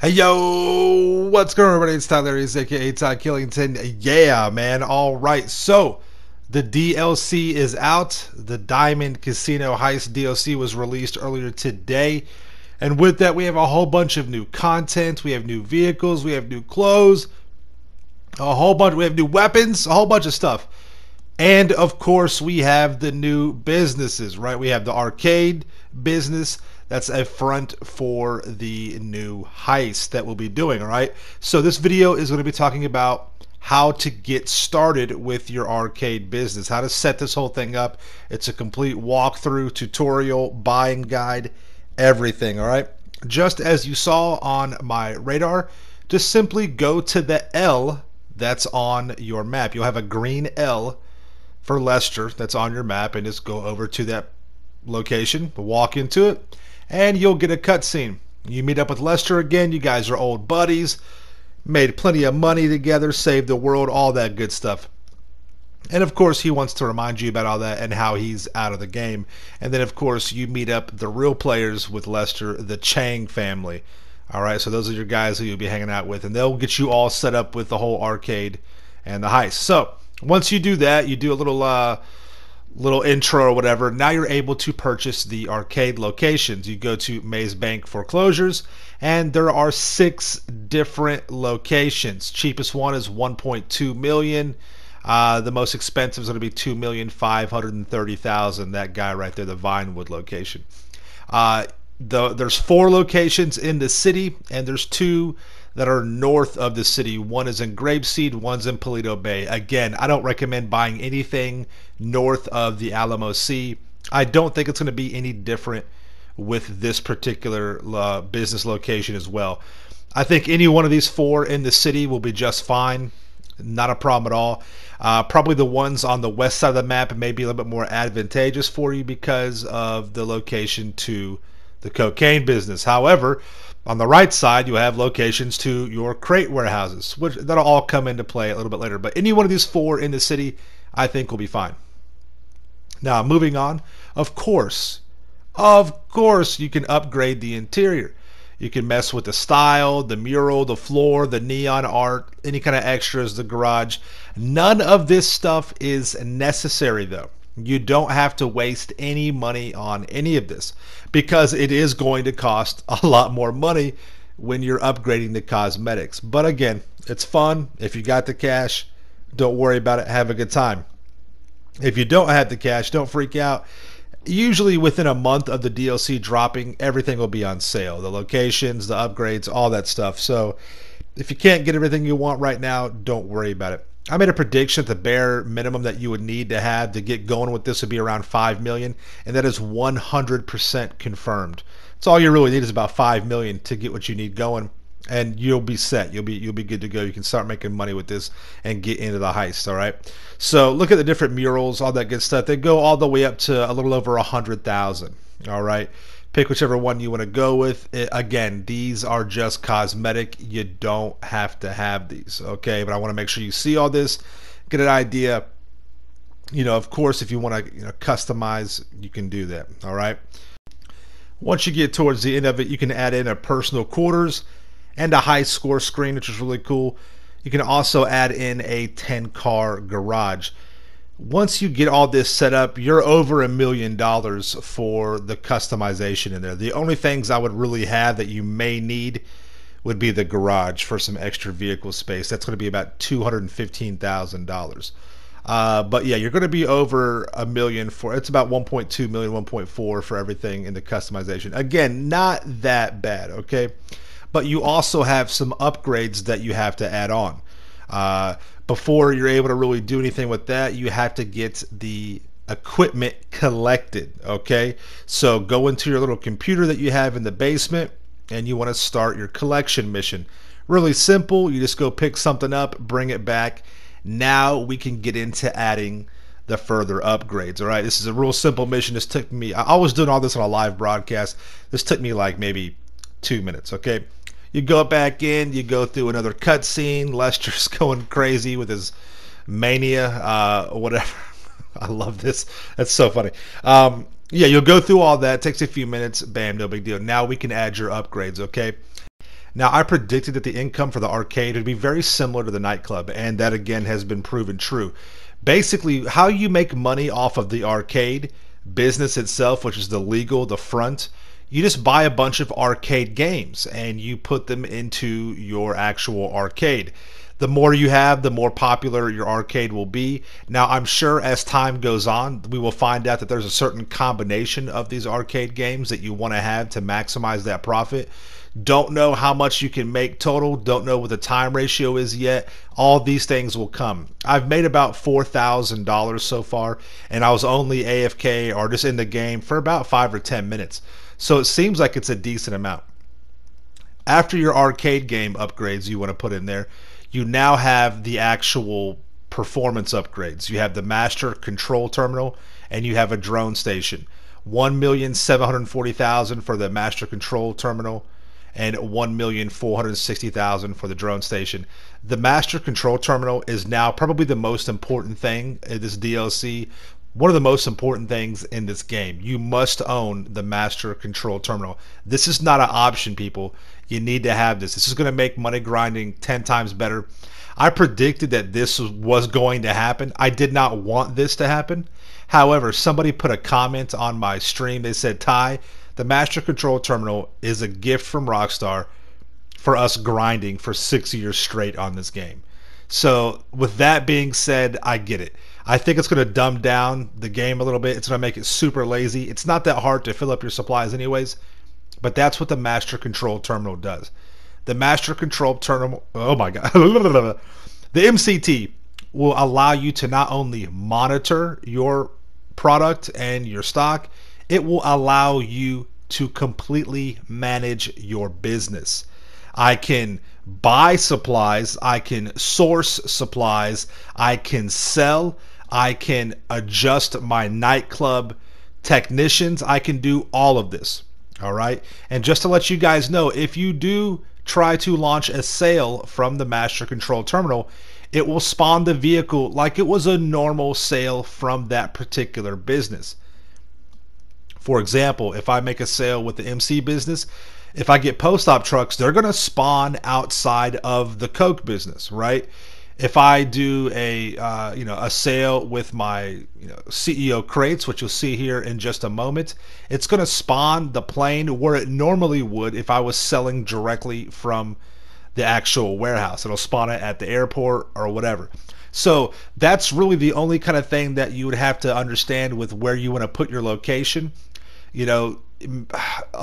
Hey yo, what's going on everybody? It's Tylarious, aka Ty Killington. Yeah, man. All right. So the DLC is out. The Diamond Casino Heist DLC was released earlier today. And with that, we have a whole bunch of new content. We have new vehicles, we have new clothes, a whole bunch we have new weapons, a whole bunch of stuff. And of course, we have the new businesses, right? We have the arcade business that's a front for the new heist that we'll be doing, all right? So this video is going to be talking about how to get started with your arcade business, how to set this whole thing up. It's a complete walkthrough, tutorial, buying guide, everything, all right? Just as you saw on my radar, just simply go to the L that's on your map. You'll have a green L for Lester that's on your map and just go over to that location, walk into it, and you'll get a cutscene. You meet up with Lester again. You guys are old buddies, made plenty of money together, saved the world, all that good stuff. And of course, he wants to remind you about all that and how he's out of the game. And then, of course, you meet up the real players with Lester, the Chang family. All right, so those are your guys who you'll be hanging out with, and they'll get you all set up with the whole arcade and the heist. So once you do that, you do a little uh, little intro or whatever. Now you're able to purchase the arcade locations. You go to Maze Bank foreclosures, and there are six different locations. Cheapest one is 1.2 million. Uh, the most expensive is going to be two million five hundred and thirty thousand. That guy right there, the Vinewood location. Uh, the, there's four locations in the city, and there's two that are north of the city. One is in Grapeseed, one's in Paleto Bay. Again, I don't recommend buying anything north of the Alamo Sea. I don't think it's going to be any different with this particular uh, business location as well. I think any one of these four in the city will be just fine. Not a problem at all. Uh, probably the ones on the west side of the map may be a little bit more advantageous for you because of the location to the cocaine business. However, on the right side, you have locations to your crate warehouses, which that'll all come into play a little bit later. But any one of these four in the city, I think will be fine. Now, moving on, of course, of course, you can upgrade the interior. You can mess with the style, the mural, the floor, the neon art, any kind of extras, the garage. None of this stuff is necessary though. You don't have to waste any money on any of this because it is going to cost a lot more money when you're upgrading the cosmetics. But again, it's fun. If you got the cash, don't worry about it. Have a good time. If you don't have the cash, don't freak out. Usually within a month of the DLC dropping, everything will be on sale. The locations, the upgrades, all that stuff. So if you can't get everything you want right now, don't worry about it. I made a prediction that the bare minimum that you would need to have to get going with this would be around 5 million, and that is 100% confirmed. So all you really need is about 5 million to get what you need going and you'll be set. You'll be you'll be good to go. You can start making money with this and get into the heist. All right. So look at the different murals, all that good stuff. They go all the way up to a little over a hundred thousand. All right. Pick whichever one you want to go with. It, again, these are just cosmetic. You don't have to have these. Okay. But I want to make sure you see all this, get an idea. You know, of course, if you want to you know, customize, you can do that. All right. Once you get towards the end of it, you can add in a personal quarters and a high score screen, which is really cool. You can also add in a 10 car garage. Once you get all this set up, you're over a million dollars for the customization in there. The only things I would really have that you may need would be the garage for some extra vehicle space. That's going to be about $215,000. Uh, but yeah, you're going to be over a million for it's about 1.2 million, 1.4 for everything in the customization. Again, not that bad, okay? but you also have some upgrades that you have to add on. Uh, before you're able to really do anything with that, you have to get the equipment collected. Okay, so go into your little computer that you have in the basement and you want to start your collection mission. Really simple. You just go pick something up, bring it back. Now we can get into adding the further upgrades. All right, this is a real simple mission. This took me, I was doing all this on a live broadcast. This took me like maybe two minutes. Okay, you go back in, you go through another cutscene. Lester's going crazy with his mania, uh, whatever. I love this. That's so funny. Um, yeah, you'll go through all that. It takes a few minutes. Bam, no big deal. Now we can add your upgrades, okay? Now, I predicted that the income for the arcade would be very similar to the nightclub, and that again has been proven true. Basically, how you make money off of the arcade business itself, which is the legal, the front, you just buy a bunch of arcade games and you put them into your actual arcade. The more you have, the more popular your arcade will be. Now, I'm sure as time goes on, we will find out that there's a certain combination of these arcade games that you want to have to maximize that profit. Don't know how much you can make total. Don't know what the time ratio is yet. All these things will come. I've made about $4,000 so far, and I was only AFK or just in the game for about five or 10 minutes. So it seems like it's a decent amount. After your arcade game upgrades you want to put in there, you now have the actual performance upgrades. You have the master control terminal and you have a drone station. 1,740,000 for the master control terminal and 1,460,000 for the drone station. The master control terminal is now probably the most important thing in this DLC. One of the most important things in this game. You must own the master control terminal. This is not an option, people. You need to have this. This is going to make money grinding 10 times better. I predicted that this was going to happen. I did not want this to happen. However, somebody put a comment on my stream. They said, Ty, the Master Control Terminal is a gift from Rockstar for us grinding for six years straight on this game. So, with that being said, I get it. I think it's going to dumb down the game a little bit. It's going to make it super lazy. It's not that hard to fill up your supplies, anyways, but that's what the Master Control Terminal does. The Master Control Terminal, oh my God, the MCT will allow you to not only monitor your product and your stock, it will allow you to completely manage your business. I can buy supplies, I can source supplies, I can sell, I can adjust my nightclub technicians, I can do all of this. All right. And just to let you guys know, if you do try to launch a sale from the master control terminal, it will spawn the vehicle like it was a normal sale from that particular business. For example, if I make a sale with the MC business, if I get post op trucks, they're going to spawn outside of the Coke business, right? If I do a uh, you know a sale with my you know CEO crates, which you'll see here in just a moment, it's going to spawn the plane where it normally would if I was selling directly from the actual warehouse. It'll spawn it at the airport or whatever. So that's really the only kind of thing that you would have to understand with where you want to put your location you know,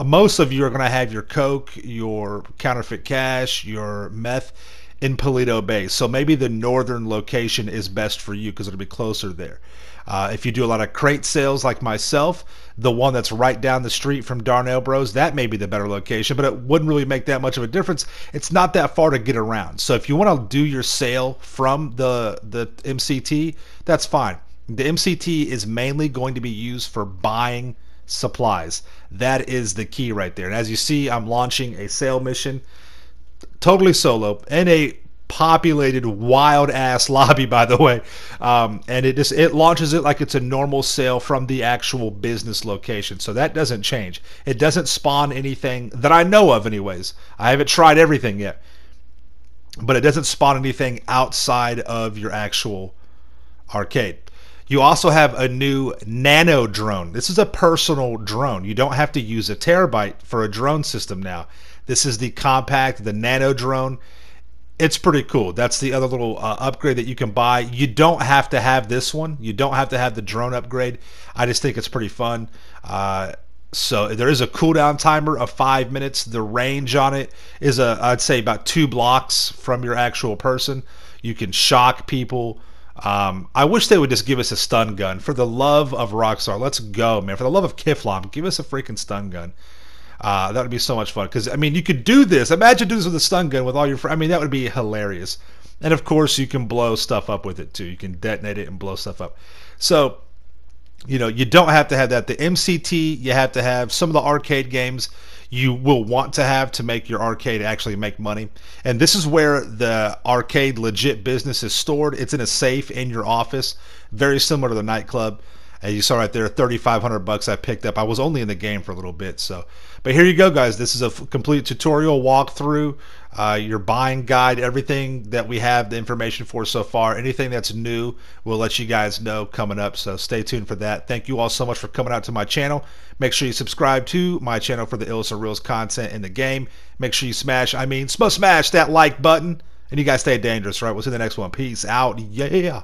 most of you are going to have your coke, your counterfeit cash, your meth in Paleto Bay. So maybe the northern location is best for you because it'll be closer there. Uh, if you do a lot of crate sales like myself, the one that's right down the street from Darnell Bros, that may be the better location, but it wouldn't really make that much of a difference. It's not that far to get around. So if you want to do your sale from the the MCT, that's fine. The MCT is mainly going to be used for buying supplies. That is the key right there. And as you see, I'm launching a sale mission totally solo in a populated wild ass lobby by the way um, and it just it launches it like it's a normal sale from the actual business location so that doesn't change it doesn't spawn anything that i know of anyways i haven't tried everything yet but it doesn't spawn anything outside of your actual arcade you also have a new nano drone. This is a personal drone. You don't have to use a Terrorbyte for a drone system now. This is the compact, the nano drone. It's pretty cool. That's the other little uh, upgrade that you can buy. You don't have to have this one. You don't have to have the drone upgrade. I just think it's pretty fun. Uh, so there is a cooldown timer of five minutes. The range on it is a, I'd say about two blocks from your actual person. You can shock people. Um, I wish they would just give us a stun gun. For the love of Rockstar, let's go, man. For the love of Kifflom, give us a freaking stun gun. Uh, that would be so much fun. Because, I mean, you could do this. Imagine doing this with a stun gun with all your friends. I mean, that would be hilarious. And, of course, you can blow stuff up with it, too. You can detonate it and blow stuff up. So, you know, you don't have to have that. The MCT, you have to have some of the arcade games you will want to have to make your arcade actually make money. And this is where the arcade legit business is stored. It's in a safe in your office, very similar to the nightclub. As you saw right there, 3,500 bucks I picked up. I was only in the game for a little bit, so. But here you go, guys. This is a f- complete tutorial walkthrough, uh, your buying guide, everything that we have the information for so far. Anything that's new, we'll let you guys know coming up. So stay tuned for that. Thank you all so much for coming out to my channel. Make sure you subscribe to my channel for the Ills and Reels content in the game. Make sure you smash, I mean, smash that like button. And you guys stay dangerous, right? We'll see you in the next one. Peace out. Yeah.